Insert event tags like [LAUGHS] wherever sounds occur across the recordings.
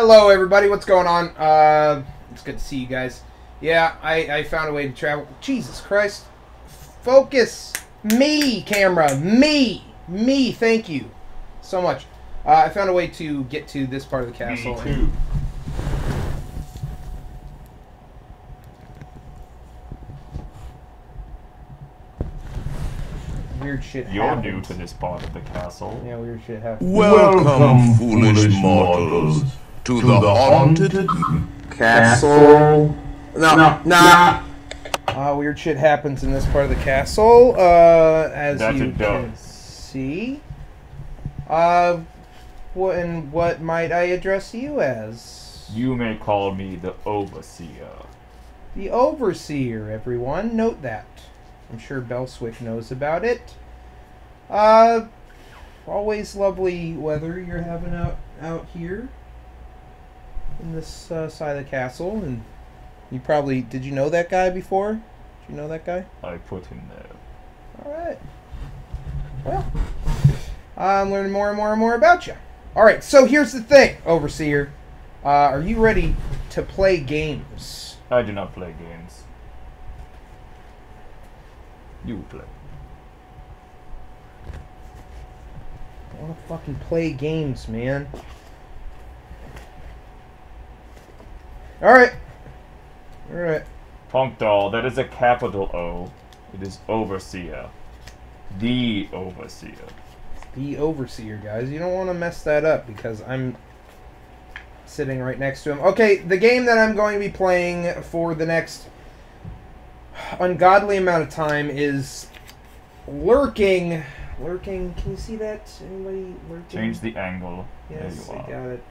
Hello, everybody. What's going on? Uh, it's good to see you guys. Yeah, I, I found a way to travel. Jesus Christ. Focus. Me, camera. Me. Me. Thank you so much. Uh, I found a way to get to this part of the castle. Me too. Weird shit You're happens. new to this part of the castle. Yeah, weird shit happens. Welcome, foolish mortals, to the haunted Castle. No, no, nah. Uh, weird shit happens in this part of the castle, uh, as That you it can see. Uh, what and what might I address you as? You may call me the Overseer. The Overseer, everyone. Note that. I'm sure Belswick knows about it. Uh, always lovely weather you're having out out here in this uh, side of the castle, and you probably did you know that guy before? Did you know that guy? I put him there. All right. Well, I'm learning more and more and more about you. All right. So here's the thing, Overseer. Uh, are you ready to play games? I do not play games. You play. I want to fucking play games, man. All right. All right. Punk doll, that is a capital O. It is Overseer. The Overseer. The Overseer, guys. You don't want to mess that up because I'm sitting right next to him. Okay, the game that I'm going to be playing for the next ungodly amount of time is lurking. Lurking. Can you see that? Anybody lurking? Change the angle. Yes, I got it.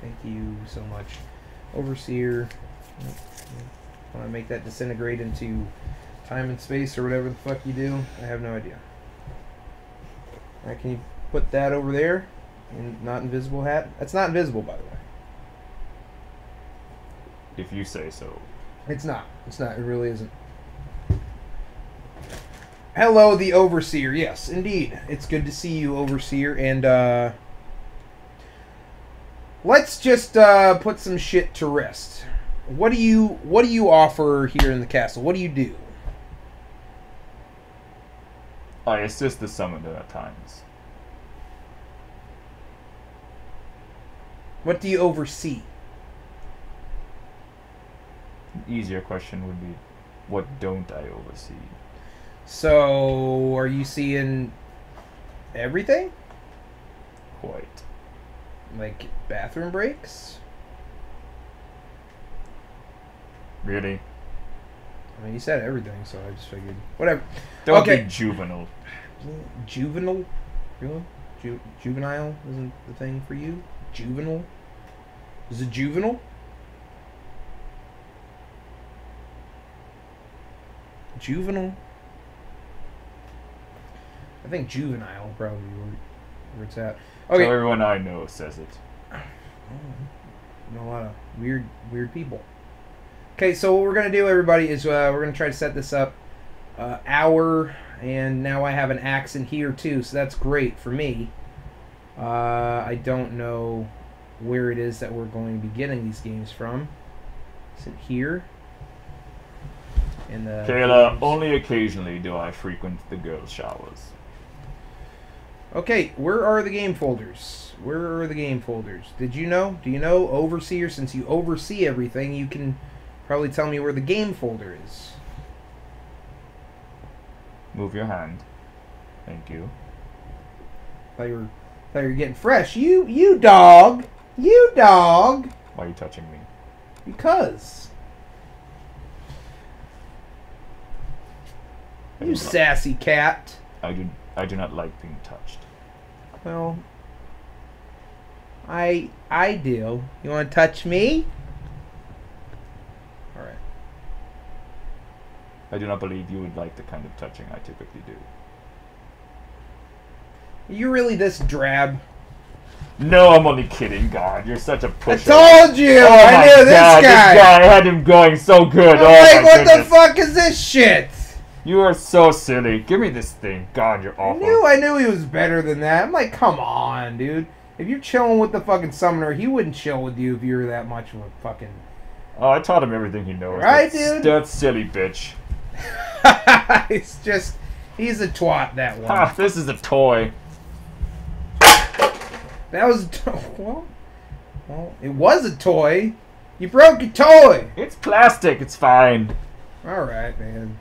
Thank you so much. Overseer. Want to make that disintegrate into time and space or whatever the fuck you do? I have no idea. Alright, can you put that over there? In not invisible hat? That's not invisible, by the way. If you say so. It's not. It's not. It really isn't. Hello, the Overseer. Yes, indeed. It's good to see you, Overseer. And, uh. Let's just, uh, put some shit to rest. What do you what do you offer here in the castle? What do you do? I assist the summoner at times. What do you oversee? An easier question would be, what don't I oversee? So, are you seeing everything? Quite. Like bathroom breaks? Really? I mean, you said everything, so I just figured. Whatever. Don't Okay. be juvenile. Juvenile? Really? Ju- juvenile isn't the thing for you? Juvenile? Is it juvenile? Juvenile? I think juvenile probably where, where it's at. So everyone I know says it. You know a lot of weird, weird people. Okay, so what we're gonna do, everybody, is uh, we're gonna try to set this up uh, hour, and now I have an axe in here too, so that's great for me. Uh, I don't know where it is that we're going to be getting these games from. Is it here? In the Kayla, games? only occasionally do I frequent the girls' showers. Okay, where are the game folders? Where are the game folders? Did you know? Do you know, Overseer? Since you oversee everything, you can probably tell me where the game folder is. Move your hand. Thank you. Thought you were, thought you were getting fresh. You, you dog, you dog. Why are you touching me? Because you sassy cat. I do. I do not like being touched. Well, I, I do. You want to touch me? All right. I do not believe you would like the kind of touching I typically do. Are you really this drab? No, I'm only kidding. God, you're such a pusher. I told you. Oh I my knew this God, guy. This guy I had him going so good. I'm oh like, what goodness. the fuck is this shit? You are so silly. Give me this thing. God, you're awful. I knew I knew he was better than that. I'm like, come on, dude. If you're chilling with the fucking summoner, he wouldn't chill with you if you were that much of a fucking. Oh, I taught him everything he knows. Right, That's- dude? That silly bitch. [LAUGHS] it's just he's a twat. That one. Ha, this is a toy. That was [LAUGHS] well, well, it was a toy. You broke a toy. It's plastic. It's fine. All right, man.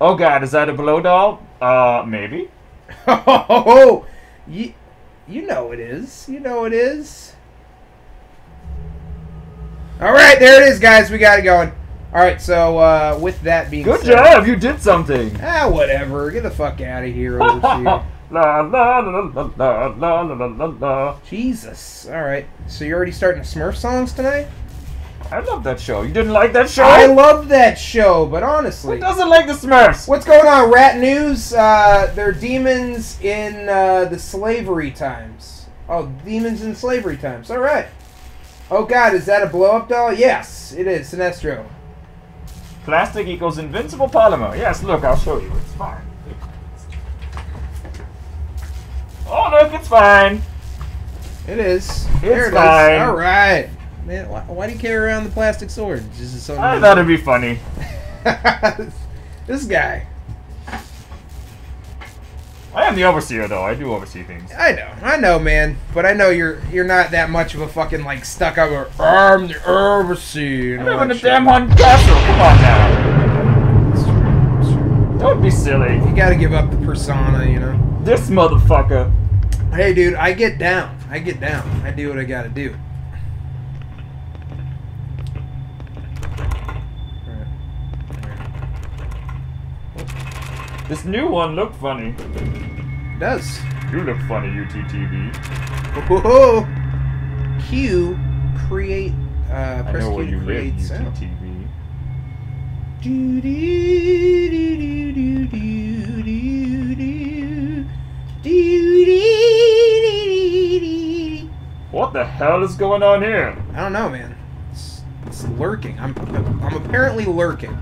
Oh god, is that a blow doll? Uh, maybe. oh, you, you know it is. You know it is. All right, there it is, guys. We got it going. All right, so uh, with that being good said, job, you did something. Ah, whatever. Get the fuck out of here, [LAUGHS] La la la la la la la la. Jesus. All right. So you're already starting Smurf songs tonight? I love that show. You didn't like that show? I love that show, but honestly, Who doesn't like the Smurfs? What's going on, Rat News? Uh, they're demons in uh, the slavery times. Oh, demons in slavery times. All right. Oh God, is that a blow up doll? Yes, it is. Sinestro. Plastic equals invincible polymer. Yes, look, I'll show you. It's fine. Oh, look, it's fine. It is. there it is. fine. All right. Man, why, why do you carry around the plastic sword? Just something. I thought it'd be funny. [LAUGHS] this guy. I am the overseer, though. I do oversee things. I know, I know, man. But I know you're you're not that much of a fucking like stuck up. Or, I'm the overseer. I all live in a damn haunted castle. Come on now. It's true, it's true. Don't be silly. You gotta give up the persona, you know. This motherfucker. Hey, dude, I get down. I get down. I do what I gotta do. Alright. Alright. This new one looked funny. It does. You look funny, UTTV. Whoa! Q create. Uh, I know Q where you live. UTTV. Do, do, do, do, do, do, do, do. Do, do, do, do. What the hell is going on here? I don't know, man. It's, it's lurking. I'm I'm apparently lurking.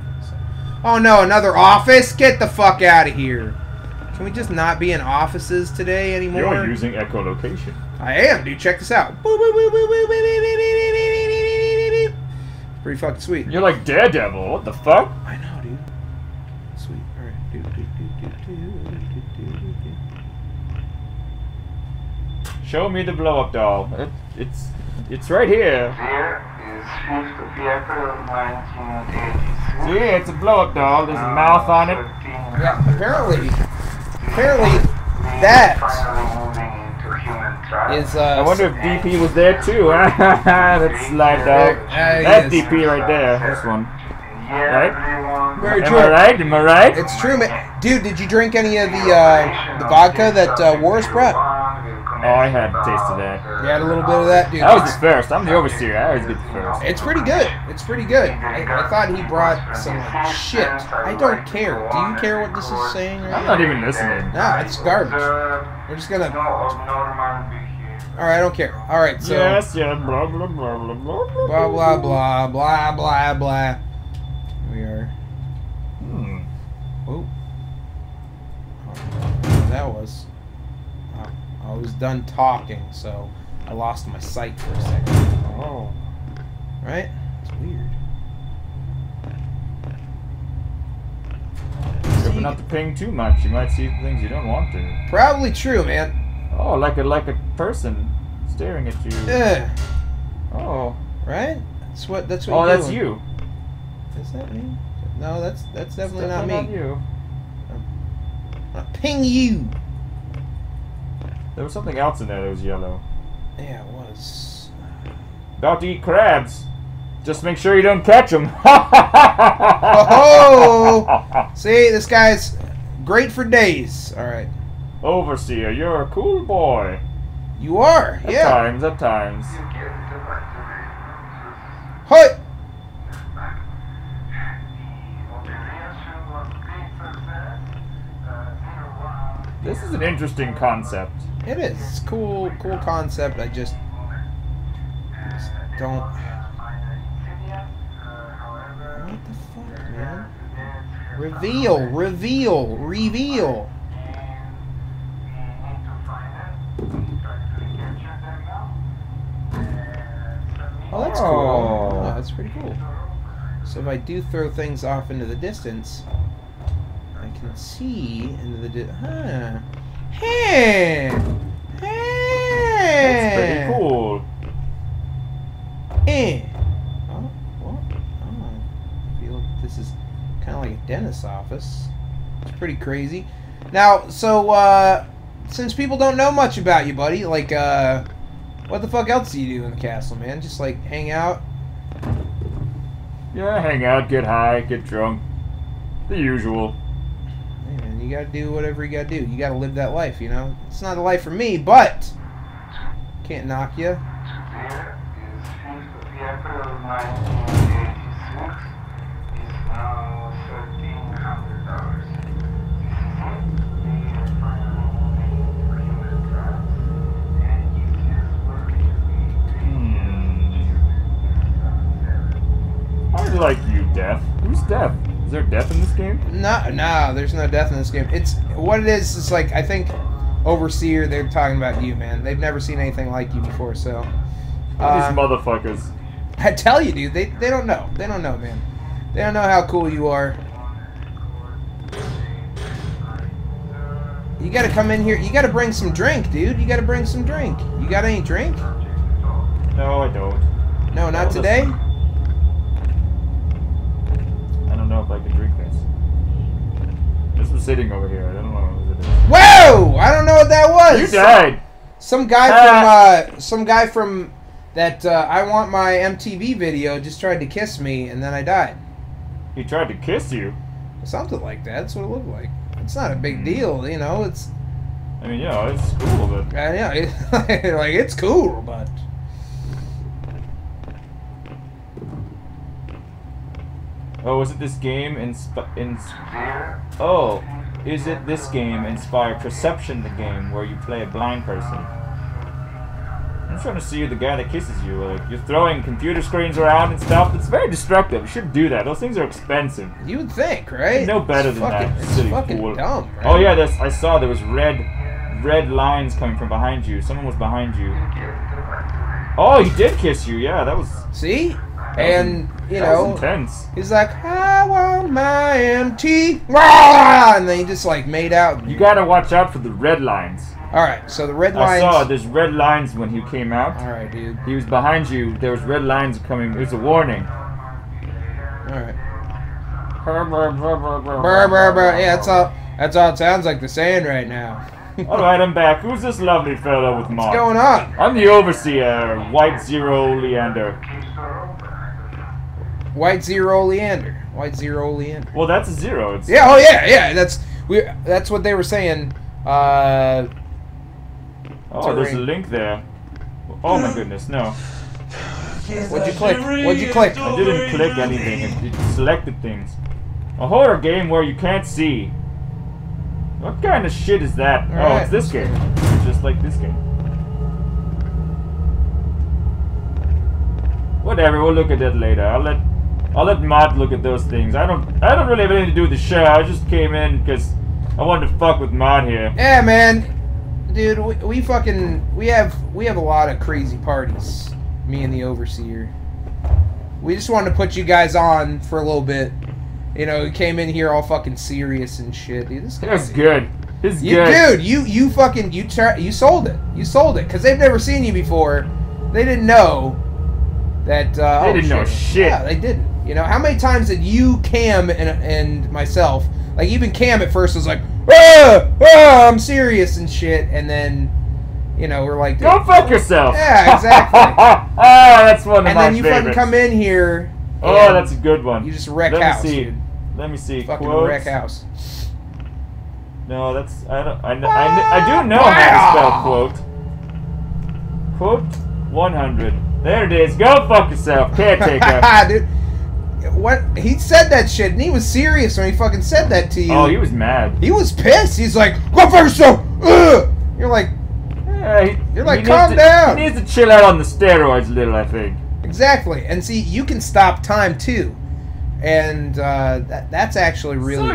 Oh no, another office? Get the fuck out of here. Can we just not be in offices today anymore? You're using echolocation. I am, dude. Check this out. Pretty fucking sweet. You're like Daredevil. What the fuck? I know, dude. Sweet. All right. Show me the blow up doll. It, it's it's right here. There is 5th of April 1986. See, it's a blow up doll. There's a mouth on it. Yeah, apparently, apparently that is uh. I wonder if DP was there too. [LAUGHS] That's slide dog. That's. DP right there. This one. Right? Very Am true. I right? Am I right? It's true, man. Dude, did you drink any of the uh, the vodka that uh, Warris brought? Oh, I had a taste of that. You had a little bit of that, dude. That was the first. I'm the overseer. I always get the first. It's pretty good. It's pretty good. I, I thought he brought some shit. I don't care. Do you care what this is saying? Right I'm not even listening. Nah, it's garbage. We're just gonna. All right, I don't care. All right, so. Yes, yeah. Blah blah blah blah blah. Blah blah blah blah blah blah. We are. Hmm. Oh. That was. I was done talking, so I lost my sight for a second. Oh. Right? It's weird. Careful not to ping too much. You might see things you don't want to. Probably true, man. Oh, like a like a person staring at you. Ugh. Oh. Right? That's what. That's what. Oh, you're that's doing. you. Is that me? No, that's that's definitely, Definitely not me. you. Uh, Ping you. There was something else in there that was yellow. Yeah, it was. About to eat crabs. Just make sure you don't catch them. Oh! [LAUGHS] See, this guy's great for days. All right, Overseer, you're a cool boy. you are. At Yeah. times, at times. This is an interesting concept. It is cool, cool concept. I just, just don't. What the fuck, man? Reveal, reveal, reveal. Oh, that's cool. Oh, that's pretty cool. So if I do throw things off into the distance, can see into the huh. Hey. Hey. That's pretty cool. Eh. Oh, what? Oh, I feel like this is kind of like a dentist's office. It's pretty crazy. Now, so, uh, since people don't know much about you, buddy, like, uh, what the fuck else do you do in the castle, man? Just, like, hang out? Yeah, hang out, get high, get drunk. The usual. You gotta do whatever you gotta do. You gotta live that life, you know? It's not a life for me, but can't knock you. There is 5th of April 1986. It's now $1,300. This is it. We have hmm. finally made agreement cards. And it is working to be I like you, Death. Who's Death? Is there Death in this game? No, no, there's no death in this game. It's what it is. It's like I think overseer. They're talking about you, man. They've never seen anything like you before. So, These uh, motherfuckers. [LAUGHS] I tell you, dude, they they don't know. They don't know, man. They don't know how cool you are. You gotta come in here. You gotta bring some drink, dude. You gotta bring some drink. You got any drink? No, I don't. No, not today. I don't know if I can drink this. Was sitting over here. I don't know what it is. Whoa! I don't know what that was. You died! Some guy Ah. from uh, some guy from that uh, I want my MTV video just tried to kiss me and then I died. He tried to kiss you. Something like that. That's what it looked like. It's not a Hmm. big deal, you know. It's I mean, you know, it's cool, but I know, it, like it's cool, but oh, is it this game insp- ins- Oh, is it this game inspired Perception, the game where you play a blind person? I'm trying to see the guy that kisses you. Like you're throwing computer screens around and stuff. It's very destructive. You should do that. Those things are expensive. you would think, right? No better It's than fucking, that, It's fucking fool. dumb. Oh, right? Oh yeah, that's I saw there was red, red lines coming from behind you. Someone was behind you. Oh, he did kiss you. Yeah, that was. See, and you know, intense. he's like, I want my MT, Rah! and then he just like made out. You gotta watch out for the red lines. All right, so the red lines. I saw there's red lines when he came out. All right, dude. He was behind you. There was red lines coming. It was a warning. All right. Brr, Brr, brr, brr. Yeah, that's all. That's all it sounds like they're saying right now. [LAUGHS] All right, I'm back. Who's this lovely fellow with Mark? What's going on? I'm the overseer, White Zero Leander. White zero Leander. White zero Leander. Well, that's a zero. It's Yeah. Oh yeah. Yeah. That's we. That's what they were saying. Uh. Oh, there's a link there. Oh my goodness, no. What'd you click? What'd you click? I didn't click anything. It, it selected things. A horror game where you can't see. What kind of shit is that? oh, Alright. it's this game. It's just like this game. Whatever, we'll look at that later. I'll let I'll let Matt look at those things. I don't I don't really have anything to do with the show. I just came in because I wanted to fuck with Matt here. Yeah, man. Dude, we, we fucking we have we have a lot of crazy parties. Me and the overseer. We just wanted to put you guys on for a little bit. You know, we came in here all fucking serious and shit. Dude, this That's guy's good. It's You, good. dude, you you fucking you tra- you sold it. You sold it because they've never seen you before. They didn't know that. Uh, They oh, didn't know shit. Yeah, they didn't. You know how many times did you, Cam, and and myself, like even Cam at first was like, ah, ah, I'm serious and shit, and then, you know, we're like, Go fuck yourself. Yeah, exactly. [LAUGHS] ah, that's one of and my then you fucking come in here. Oh, that's a good one. you just wreck Let house, me see. dude. Let me see. Fucking Quotes. wreck house. No, that's I don't I, I, I do know how to spell quote. Quote 100. There it is. Go fuck yourself, caretaker. [LAUGHS] dude. What he said that shit, and he was serious when he fucking said that to you. oh, he was mad. He was pissed. He's like, "Go for yourself." Ugh. You're like, Yeah, he, You're like, calm to- down. He needs to chill out on the steroids a little, I think. exactly. And see, you can stop time too, and uh, that, that's actually really so cool.